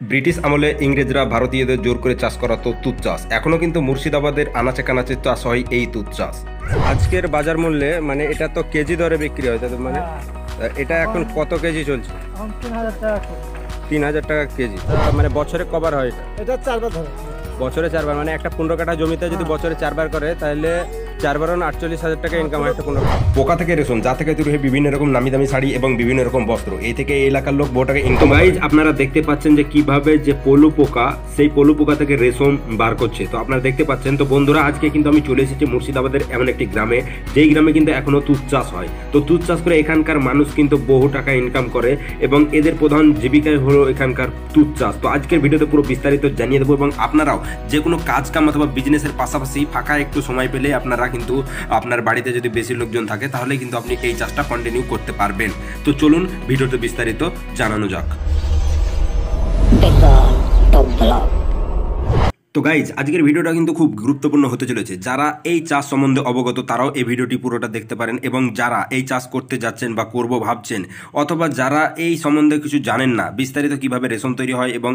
British আমলে ইংরেজরা ভারতীয়দের জোর করে চাষ করাতো তুত চাষ। এখনও কিন্তু মুর্শিদাবাদের আনাচে কানাচে চাষ হয় এই তুত চাষ। আজকের বাজার মূল্যে মানে এটা তো কেজি দরে বিক্রি হয় তাদের মানে এটা এখন কত কেজি চলছে? তিন হাজার টাকা কেজি। মানে বছরে কবার হয় এটা? এটা চারবার ধরে। বছরে চারবার মানে একটা পনেরো কাঠা জমিতে যদি বছরে চারবার করে তাহলে চারবার আটচল্লিশ হাজার টাকা ইনকাম হয় একটা পনেরো পোকা থেকে রেশম যা থেকে তৈরি হয় বিভিন্ন রকম নামি দামি শাড়ি এবং বিভিন্ন রকম বস্ত্র এই থেকে এই এলাকার লোক বহু টাকা ইনকাম গাইজ আপনারা দেখতে পাচ্ছেন যে কীভাবে যে পলু পোকা সেই পলু পোকা থেকে রেশম বার করছে। তো আপনারা দেখতে পাচ্ছেন তো বন্ধুরা আজকে কিন্তু আমি চলে এসেছি মুর্শিদাবাদের এমন একটি গ্রামে যেই গ্রামে কিন্তু এখনও তুত চাষ হয়। তো তুত চাষ করে এখানকার মানুষ কিন্তু বহু টাকা ইনকাম করে এবং এদের প্রধান জীবিকাই হলো এখানকার তুত চাষ। তো আজকের ভিডিওতে পুরো বিস্তারিত জানিয়ে দেবো এবং আপনারাও যে কোনো কাজ কাম অথবা বিজনেসের পাশাপাশি ফাঁকা একটু সময় পেলে আপনারা কিন্তু আপনার বাড়িতে যদি বেশি লোকজন থাকে, তাহলে কিন্তু আপনি এই চাষটা কন্টিনিউ করতে পারবেন। তো চলুন, ভিডিওতে বিস্তারিত জানানো যাক। তো গাইজ আজকের ভিডিওটা কিন্তু খুব গুরুত্বপূর্ণ হতে চলেছে। যারা এই চাষ সম্বন্ধে অবগত, তারাও এই ভিডিওটি পুরোটা দেখতে পারেন এবং যারা এই চাষ করতে যাচ্ছেন বা করব ভাবছেন, অথবা যারা এই সম্বন্ধে কিছু জানেন না, বিস্তারিত কীভাবে রেশম তৈরি হয় এবং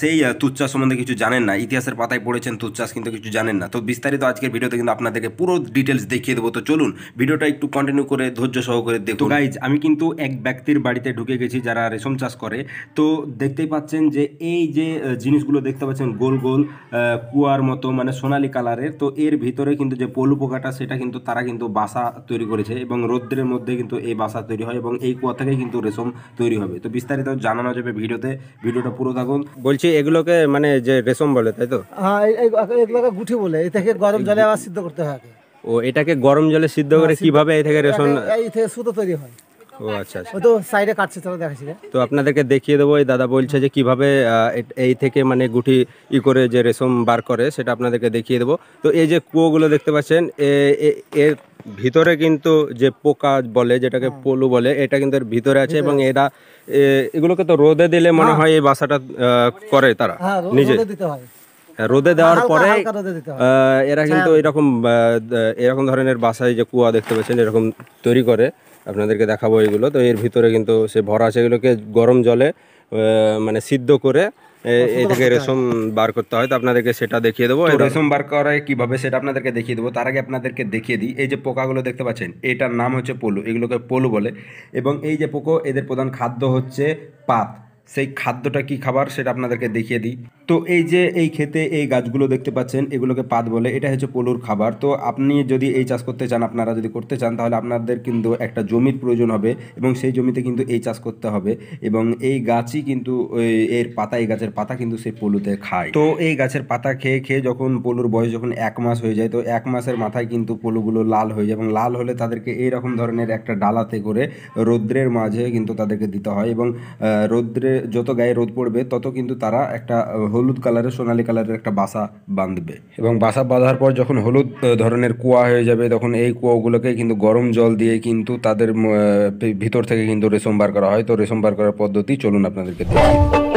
সেই তুত চাষ সম্বন্ধে কিছু জানেন না, ইতিহাসের পাতায় পড়েছেন তুত চাষ কিন্তু কিছু জানেন না। তো বিস্তারিত আজকের ভিডিওতে কিন্তু আপনাদেরকে পুরো ডিটেলস দেখিয়ে দেবো। তো চলুন ভিডিওটা একটু কন্টিনিউ করে ধৈর্য সহকারে দেখুন। গাইজ আমি কিন্তু এক ব্যক্তির বাড়িতে ঢুকে গেছি যারা রেশম চাষ করে। তো দেখতেই পাচ্ছেন যে এই যে জিনিসগুলো দেখতে পাচ্ছেন, গোল গোল কুয়ার মতো মানে সোনালি কালারের তো এর ভিতরে কিন্তু যে পলু পোকাটা সেটা কিন্তু তারা কিন্তু বাসা তৈরি করেছে এবং রৌদ্রের মধ্যে কিন্তু এই বাসা তৈরি হয় এবং এই কুয়া থেকে কিন্তু রেশম তৈরি হবে। তো বিস্তারিত জানানো যাবে ভিডিওতে। ভিডিওটা পুরো থাকুন। বলছি এগুলোকে মানে যে রেশম বলে তাই তো? হ্যাঁ এগুলোকে গুঠি বলে এই থেকে গরম জলে আবার সিদ্ধ করতে হয় ও এটাকে গরম জলে সিদ্ধ করে কীভাবে এই থেকে রেশম এই থেকে সুতো তৈরি হয়। ও আচ্ছা আচ্ছা। ওই তো সাইডে কাটছে চলো দেখাচ্ছি তো আপনাদেরকে দেখিয়ে দেবো এই দাদা বলছে যে কীভাবে এই থেকে মানে গুটি ই করে যে রেশম বার করে সেটা আপনাদেরকে দেখিয়ে দেবো। তো এই যে কুয়োগুলো দেখতে পাচ্ছেন এর ভিতরে কিন্তু যে পোকা বলে যেটাকে পলু বলে এটা কিন্তু এর ভিতরে আছে এবং এরা এগুলোকে তো রোদে দিলে মনে হয়। এই বাসাটা করে তারা হ্যাঁ নিজে। দিতে হয়। রোদে দেওয়ার পরে হয়। এরা কিন্তু এরকম এরকম ধরনের বাসায় যে কুয়া দেখতে পাচ্ছেন এরকম তৈরি করে। আপনাদেরকে দেখাবো এগুলো। তো এর ভিতরে কিন্তু সে ভরা আছে। এগুলোকে গরম জলে মানে সিদ্ধ করে এই থেকে রেশম বার করতে হয়। তো আপনাদেরকে সেটা দেখিয়ে দেবো। রেশম বার করে কীভাবে সেটা আপনাদেরকে দেখিয়ে দেবো। তার আগে আপনাদেরকে দেখিয়ে দিই। এই যে পোকাগুলো দেখতে পাচ্ছেন এটার নাম হচ্ছে পলু। এগুলোকে পলু বলে। এবং এই যে পোকো এদের প্রধান খাদ্য হচ্ছে পাত। সেই খাদ্যটা কি খাবার সেটা আপনাদেরকে দেখিয়ে দিই। তো এই যে এই ক্ষেতে এই গাছগুলো দেখতে পাচ্ছেন এগুলোকে পাত বলে এটা হচ্ছে পলুর খাবার। তো আপনি যদি এই চাষ করতে চান আপনারা যদি করতে চান তাহলে আপনাদের কিন্তু একটা জমির প্রয়োজন হবে এবং সেই জমিতে কিন্তু এই চাষ করতে হবে এবং এই গাছই কিন্তু এর পাতা এই গাছের পাতা কিন্তু সেই পলুতে খায়। তো এই গাছের পাতা খেয়ে খেয়ে যখন পলুর বয়স যখন এক মাস হয়ে যায় তো এক মাসের মাথায় কিন্তু পলুগুলো লাল হয়ে যায় এবং লাল হলে তাদেরকে এইরকম ধরনের একটা ডালাতে করে রৌদ্রের মাঝে কিন্তু তাদেরকে দিতে হয় এবং আহ, রৌদ্রে যত গায়ে রোদ পড়বে, তত কিন্তু তারা একটা হলুদ কালারের, সোনালি কালারের একটা বাসা বাঁধবে। এবং বাসা বাঁধার পর যখন হলুদ ধরনের কুয়া হয়ে যাবে, তখন এই কুয়াগুলোকে কিন্তু গরম জল দিয়ে কিন্তু তাদের ভিতর থেকে কিন্তু রেশম বার করা হয়। তো রেশম বার করার পদ্ধতি, চলুন আপনাদেরকে দেখাই।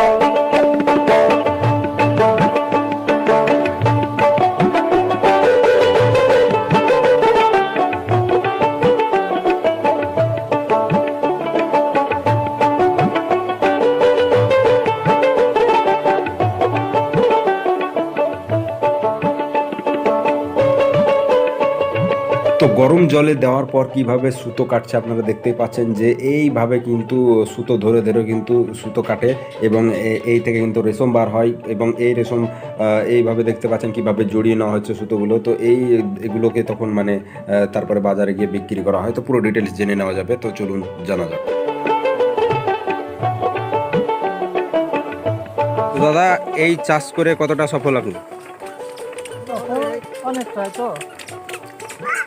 তো গরম জলে দেওয়ার পর কীভাবে সুতো কাটছে আপনারা দেখতেই পাচ্ছেন যে এইভাবে কিন্তু সুতো ধরে ধরে কিন্তু সুতো কাটে এবং এই থেকে কিন্তু রেশম বার হয় এবং এই রেশম এইভাবে দেখতে পাচ্ছেন কীভাবে জড়িয়ে নেওয়া হচ্ছে সুতোগুলো। তো এই এগুলোকে তখন মানে তারপরে বাজারে গিয়ে বিক্রি করা হয়। তো পুরো ডিটেলস জেনে নেওয়া যাবে। তো চলুন, জানা যাক। দাদা, এই চাষ করে কতটা সফল আপনি? অনেকটাই তো।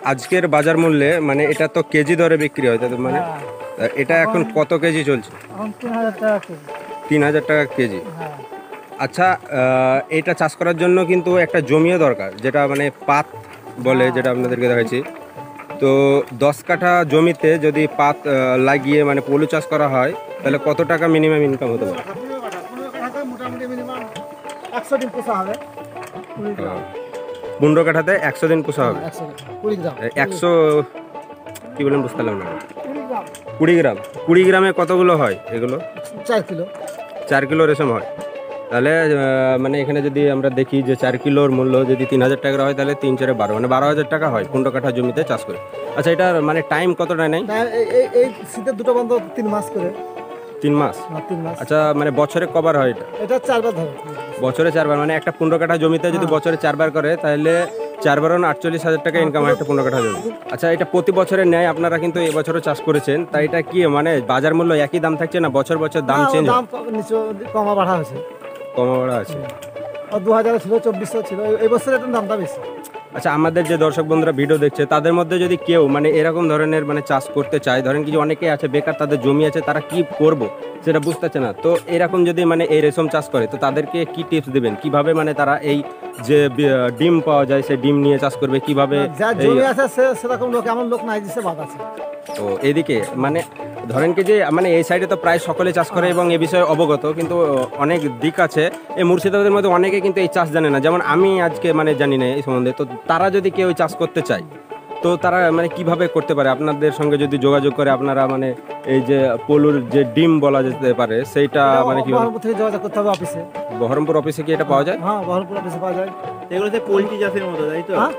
আজকের বাজার মূল্যে মানে এটা তো কেজি দরে বিক্রি হয় তাদের মানে হ্যাঁ, এটা এখন কত কেজি চলছে? তিন হাজার টাকা কেজি। হ্যাঁ। আচ্ছা এটা চাষ করার জন্য কিন্তু একটা জমিও দরকার যেটা মানে পাত বলে যেটা আপনাদেরকে দেখাচ্ছি। তো দশ কাঠা জমিতে যদি পাত লাগিয়ে মানে পলু চাষ করা হয় তাহলে কত টাকা মিনিমাম ইনকাম হতে পারে? পনেরো কাঠাতে একশো দিন পোষা হবে। একশো কি বলেন বুঝতে পারলাম না। কুড়ি গ্রাম কুড়ি গ্রামে কতগুলো হয় এগুলো? চার কিলো। চার কিলো রেশম হয়। তাহলে মানে এখানে যদি আমরা দেখি যে চার কিলোর মূল্য যদি তিন হাজার টাকা হয় তাহলে তিন চারে বারো। মানে বারো হাজার টাকা হয় পনেরো কাঠা জমিতে চাষ করে। আচ্ছা এটার মানে টাইম কতটা নেই এই শীতের দুটো বন্ধ তিন মাস করে। তিন মাস? তিন মাস। আচ্ছা মানে বছরে কবার হয় এটা? এটা চারবার ধরে। বছরে চারবার মানে একটা পনেরো কাঠা জমিতে যদি বছরে চারবার করে তাহলে চারবার আটচল্লিশ হাজার টাকা ইনকাম হয় একটা পনেরো কাঠা জমি। আচ্ছা এটা প্রতি বছরে ন্যায় আপনারা কিন্তু এবছরও চাষ করেছেন তাই এটা কি মানে বাজার মূল্য একই দাম থাকছে না বছর বছর দাম চেঞ্জ কমা বাড়া হয়েছে। কমা বাড়া আছে। আর দু হাজার ছিল চব্বিশশো ছিল এই- এই বছর দামটা বেশি। আচ্ছা আমাদের যে দর্শক বন্ধুরা ভিডিও দেখছে তাদের মধ্যে যদি কেউ মানে এরকম ধরনের মানে চাষ করতে চায় ধরেন কিছু অনেকেই আছে বেকার তাদের জমি আছে তারা কি করব সেটা বুঝতেছে না। তো এরকম যদি মানে এই রেশম চাষ করে তো তাদেরকে কি টিপস দেবেন? কীভাবে মানে তারা এই যে ডিম পাওয়া যায় সেই ডিম নিয়ে চাষ করবে কীভাবে যার জমি আছে সেরকম লোক এমন লোক নাই বাদ আছে। তো এদিকে মানে ধরেন কি যে মানে এই সাইডে তো প্রায় সকলে চাষ করে এবং এ বিষয়ে অবগত কিন্তু অনেক দিক আছে। এই মুর্শিদাবাদের মধ্যে অনেকে কিন্তু এই চাষ জানে না। যেমন আমি আজকে মানে জানি না এই সম্বন্ধে তো তারা যদি কেউ চাষ করতে চায় তো তারা মানে কীভাবে করতে পারে? আপনাদের সঙ্গে যদি যোগাযোগ করে আপনারা মানে এই যে পলুর যে ডিম বলা যেতে পারে সেইটা মানে কি বহরমপুর থেকে যোগাযোগ করতে হবে অফিসে। বহরমপুর অফিসে কি এটা পাওয়া যায়? হ্যাঁ বহরমপুর অফিসে পাওয়া যায়। এগুলো হচ্ছে পোলট্রি চাষের মতো তাই তো? হ্যাঁ?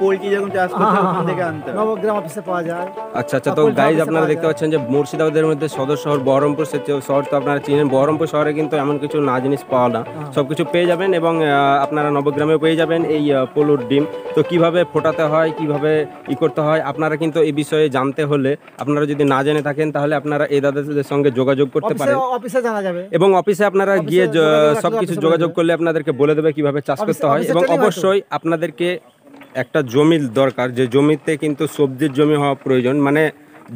পোলট্রি যখন চাষ করতে ওখান থেকে আনতে নবগ্রাম অফিসে পাওয়া যায়। আচ্ছা আচ্ছা তো গাইজ আপনারা দেখতে পাচ্ছেন যে মুর্শিদাবাদের মধ্যে সদর শহর বহরমপুর শহর তো আপনারা চিনেন। বহরমপুর শহরে কিন্তু এমন কিছু না জিনিস পাওয়া না। হ্যাঁ। সব কিছু পেয়ে যাবেন এবং আপনারা নবগ্রামেও পেয়ে যাবেন এই পলুর ডিম। তো কীভাবে ফোটাতে হয় কীভাবে ই করতে হয় আপনারা কিন্তু এই বিষয়ে জানতে হলে আপনারা যদি না জেনে থাকেন তাহলে আপনারা এই দাদাদের সঙ্গে যোগাযোগ করতে পারেন। অফিসে জানা যাবে। এবং অফিসে আপনারা গিয়ে যোগাযোগ রাখলে সব কিছু অফিসে যোগাযোগ করলে আপনাদেরকে বলে দেবে কীভাবে চাষ করতে হয়। এবং? অবশ্যই আপনাদেরকে একটা জমির দরকার যে জমিতে কিন্তু সবজির জমি হওয়া প্রয়োজন মানে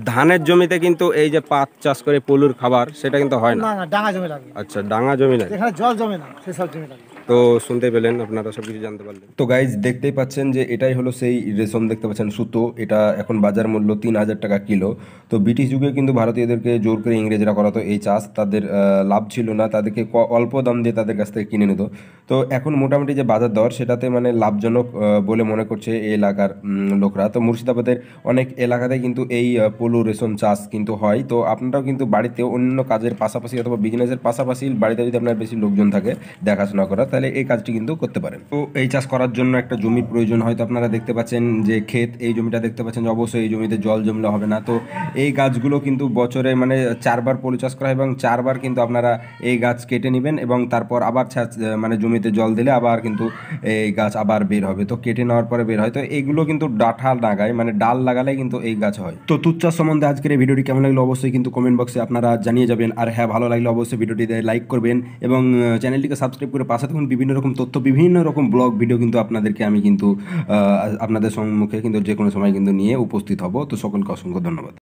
ধানের জমিতে কিন্তু এই যে পাত চাষ করে পলুর খাবার সেটা কিন্তু হয় না? ডাঙা জমি লাগে। আচ্ছা ডাঙা জমি লাগে। জল জমে না সেসব জমি লাগে। তো শুনতে পেলেন, আপনারা সব কিছু জানতে পারলেন। তো গাইজ দেখতেই পাচ্ছেন যে এটাই হলো সেই রেশম, দেখতে পাচ্ছেন সুতো। এটা এখন বাজার মূল্য তিন হাজার টাকা কিলো। তো ব্রিটিশ যুগে কিন্তু ভারতীয়দেরকে জোর করে ইংরেজরা করাতো এই চাষ। তাদের লাভ ছিল না, তাদেরকে অল্প দাম দিয়ে তাদের কাছ থেকে কিনে নিত। তো এখন মোটামুটি যে বাজার দর, সেটাতে মানে লাভজনক বলে মনে করছে এই এলাকার লোকরা। তো মুর্শিদাবাদের অনেক এলাকাতে কিন্তু এই পলু রেশম চাষ কিন্তু হয়। তো আপনারাও কিন্তু বাড়িতে অন্য কাজের পাশাপাশি অথবা বিজনেসের পাশাপাশি বাড়িতে যদি আপনার বেশি লোকজন থাকে দেখাশোনা করা তাহলে এই কাজটি কিন্তু করতে পারেন। তো এই চাষ করার জন্য একটা জমির প্রয়োজন হয়তো আপনারা দেখতে পাচ্ছেন যে ক্ষেত, এই জমিটা দেখতে পাচ্ছেন যে অবশ্যই এই জমিতে জল জমলে হবে না। তো এই গাছগুলো কিন্তু বছরে মানে চারবার পলু চাষ করা হয় এবং চারবার কিন্তু আপনারা এই গাছ কেটে নেবেন এবং তারপর আবার মানে জমিতে জল দিলে আবার কিন্তু এই গাছ আবার বের হবে। তো কেটে নেওয়ার পরে বের হয়। তো এইগুলো কিন্তু ডাঁঠা লাগায় মানে ডাল লাগালে কিন্তু এই গাছ হয়। তো তুচ্চার সম্বন্ধে আজকের এই ভিডিওটি কেমন লাগল অবশ্যই কিন্তু কমেন্ট বক্সে আপনারা জানিয়ে যাবেন। আর হ্যাঁ ভালো লাগলে অবশ্যই ভিডিওটিতে লাইক করবেন এবং চ্যানেলটিকে সাবস্ক্রাইব করে পাশে থাকুন। বিভিন্ন রকম তথ্য, বিভিন্ন রকম ব্লগ ভিডিও কিন্তু আপনাদেরকে আমি কিন্তু আপনাদের সম্মুখে কিন্তু যে কোনো সময় কিন্তু নিয়ে উপস্থিত হব। তো সকলকে অসংখ্য ধন্যবাদ।